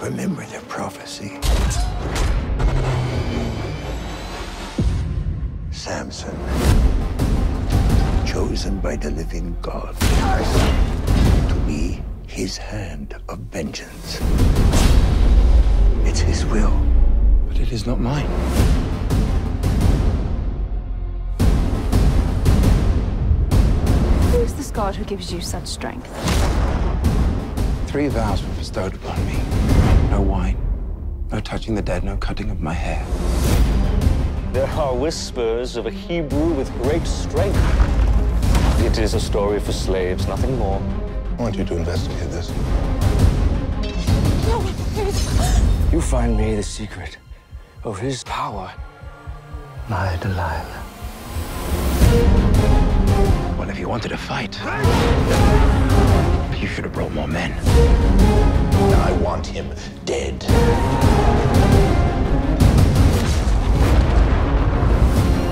Remember the prophecy. Samson, chosen by the living God to be his hand of vengeance. It's his will, but it is not mine. Who is this god who gives you such strength? Three vows were bestowed upon me no wine, no touching the dead, no cutting of my hair. There are whispers of a Hebrew with great strength. It is a story for slaves, nothing more. I want you to investigate this. No, please. You find me the secret of his power. My Delilah. Well, if you wanted to fight, I him dead.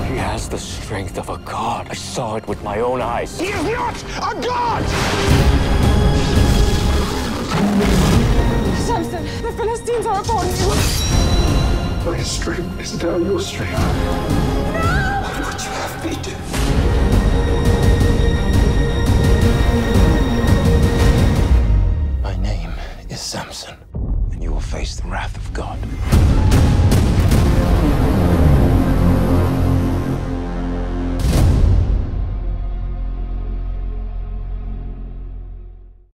He has the strength of a god. I saw it with my own eyes. He is not a god! Samson, the Philistines are upon you. My strength is now your strength. Samson, and you will face the wrath of God.